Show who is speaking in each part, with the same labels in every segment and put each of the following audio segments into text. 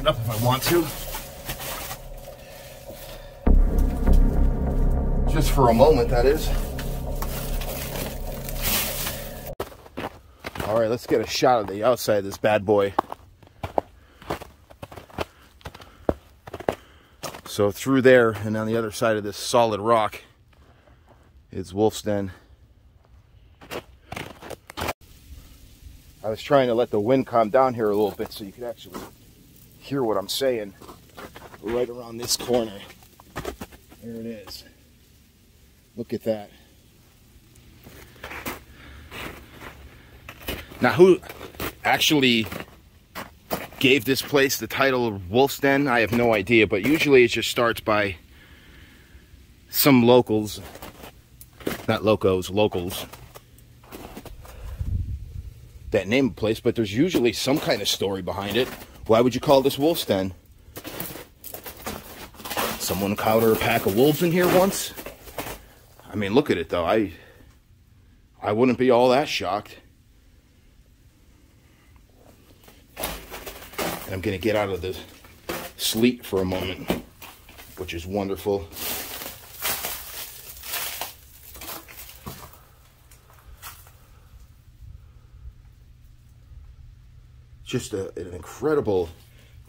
Speaker 1: stand up if I want to. Just for a moment, that is. All right, let's get a shot of the outside of this bad boy. So through there and on the other side of this solid rock is Wolf's Den. I was trying to let the wind calm down here a little bit so you could actually hear what I'm saying right around this corner. There it is. Look at that. Now, who actually gave this place the title of Wolf's Den? I have no idea, but usually it just starts by some locals, not locos, locals, that name a place, but there's usually some kind of story behind it. Why would you call this Wolf's Den? Someone encountered a pack of wolves in here once? I mean, look at it though. I I wouldn't be all that shocked. And I'm to get out of the sleet for a moment, which is wonderful. Just a, an incredible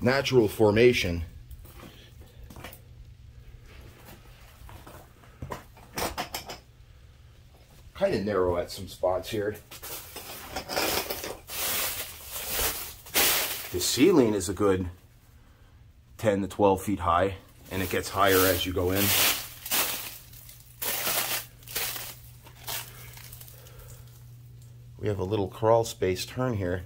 Speaker 1: natural formation. Kind of narrow at some spots here. The ceiling is a good 10 to 12 feet high, and it gets higher as you go in. We have a little crawl space turn here.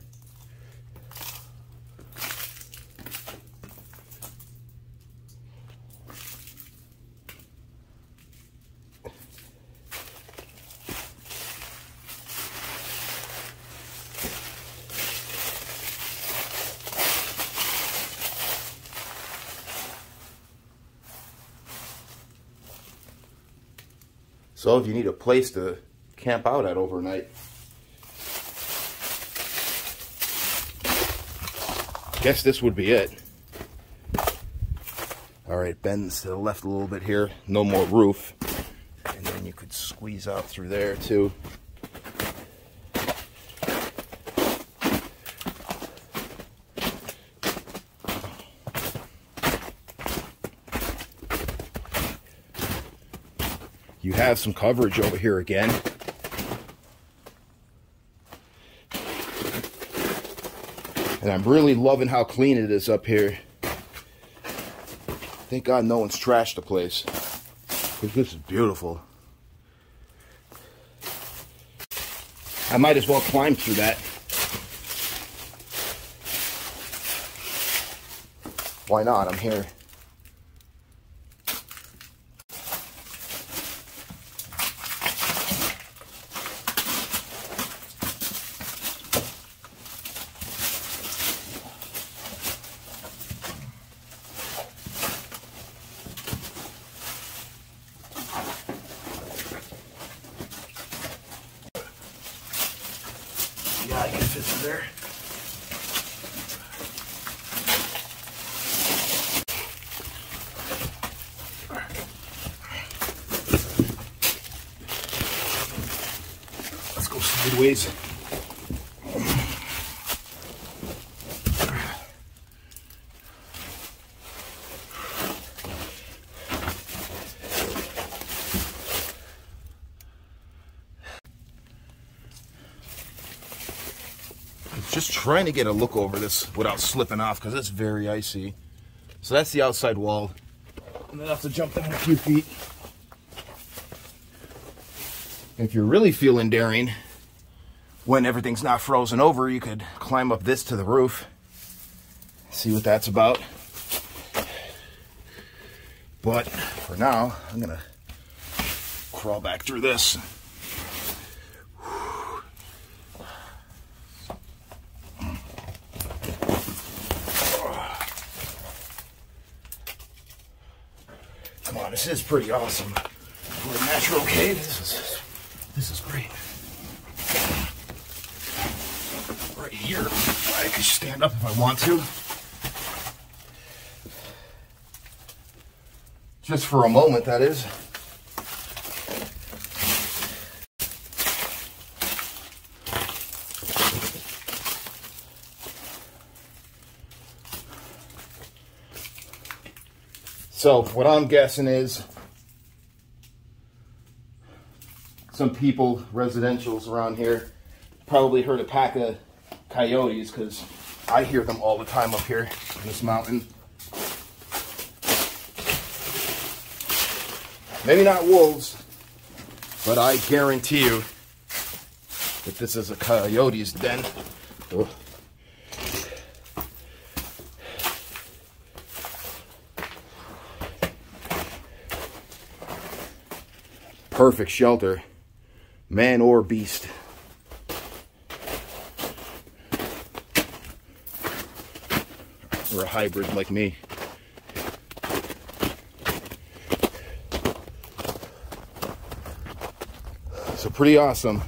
Speaker 1: So if you need a place to camp out at overnight, guess this would be it. All right, bends to the left a little bit here. No more roof. And then you could squeeze out through there too. You have some coverage over here again. And I'm really loving how clean it is up here. Thank God no one's trashed the place. This is beautiful. I might as well climb through that. Why not? I'm here. Yeah, I can fit through there. Let's go sideways. Just trying to get a look over this without slipping off because it's very icy. So that's the outside wall. And then I have to jump down a few feet. If you're really feeling daring, when everything's not frozen over, you could climb up this to the roof. See what that's about. But for now, I'm gonna crawl back through this. this is pretty awesome. For a natural cave, this is this is great. Right here, I can stand up if I want to. Just for a moment, that is. So what I'm guessing is some people, residentials around here, probably heard a pack of coyotes because I hear them all the time up here in this mountain. Maybe not wolves, but I guarantee you that this is a coyote's den. Ugh. Perfect shelter, man or beast. Or a hybrid like me. So pretty awesome.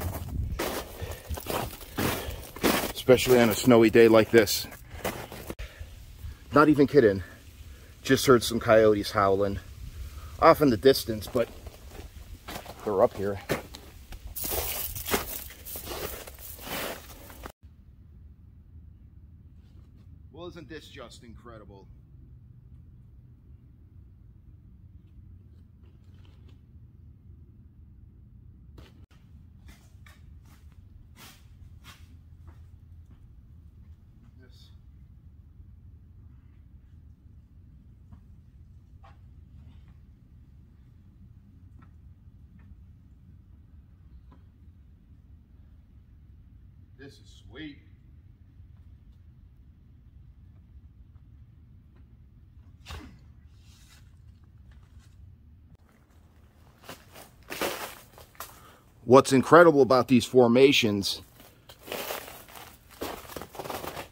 Speaker 1: Especially on a snowy day like this. Not even kidding. Just heard some coyotes howling. Off in the distance, but they're up here. Well, isn't this just incredible? This This is sweet. What's incredible about these formations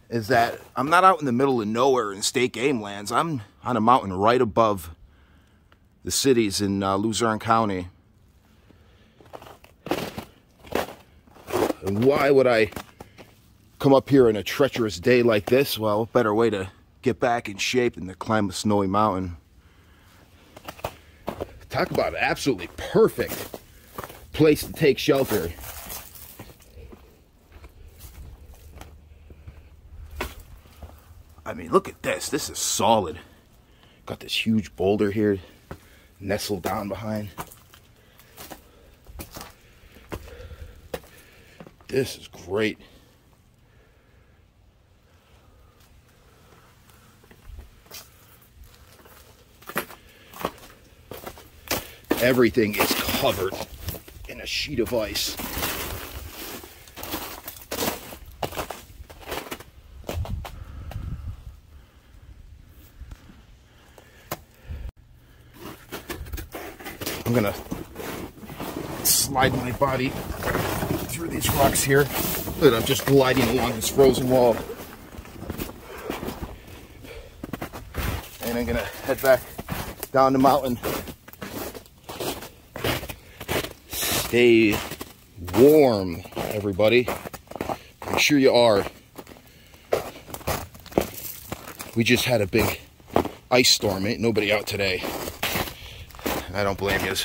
Speaker 1: is that I'm not out in the middle of nowhere in state game lands. I'm on a mountain right above the cities in uh, Luzerne County. And why would I come up here in a treacherous day like this? Well, better way to get back in shape than to climb a snowy mountain. Talk about an absolutely perfect place to take shelter. I mean, look at this. This is solid. Got this huge boulder here nestled down behind. This is great. Everything is covered in a sheet of ice. I'm gonna slide my body through these rocks here. That I'm just gliding along this frozen wall. And I'm gonna head back down the mountain. Stay warm, everybody. I'm sure you are. We just had a big ice storm. Ain't nobody out today. I don't blame you.